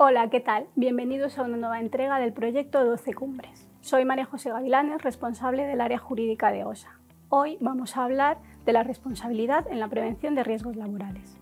Hola, ¿qué tal? Bienvenidos a una nueva entrega del proyecto 12 Cumbres. Soy María José Gavilanes, responsable del área jurídica de OSA. Hoy vamos a hablar de la responsabilidad en la prevención de riesgos laborales.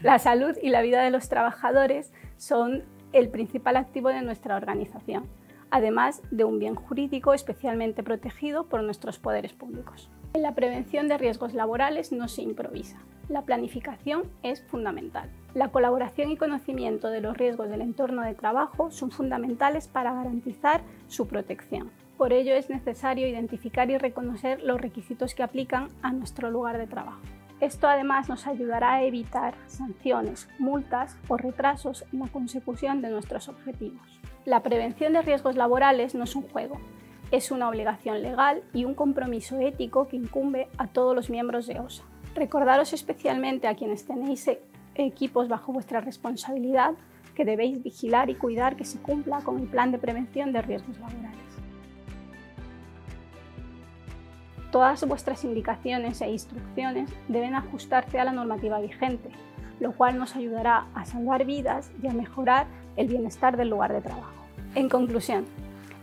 La salud y la vida de los trabajadores son el principal activo de nuestra organización, además de un bien jurídico especialmente protegido por nuestros poderes públicos. En la prevención de riesgos laborales no se improvisa. La planificación es fundamental. La colaboración y conocimiento de los riesgos del entorno de trabajo son fundamentales para garantizar su protección. Por ello es necesario identificar y reconocer los requisitos que aplican a nuestro lugar de trabajo. Esto además nos ayudará a evitar sanciones, multas o retrasos en la consecución de nuestros objetivos. La prevención de riesgos laborales no es un juego, es una obligación legal y un compromiso ético que incumbe a todos los miembros de OSA. Recordaros especialmente a quienes tenéis e-, equipos bajo vuestra responsabilidad que debéis vigilar y cuidar que se cumpla con el plan de prevención de riesgos laborales. Todas vuestras indicaciones e instrucciones deben ajustarse a la normativa vigente, lo cual nos ayudará a salvar vidas y a mejorar el bienestar del lugar de trabajo. En conclusión,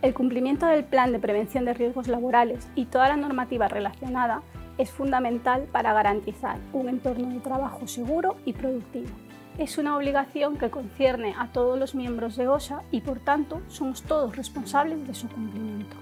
el cumplimiento del plan de prevención de riesgos laborales y toda la normativa relacionada es fundamental para garantizar un entorno de trabajo seguro y productivo. Es una obligación que concierne a todos los miembros de OSA y por tanto somos todos responsables de su cumplimiento.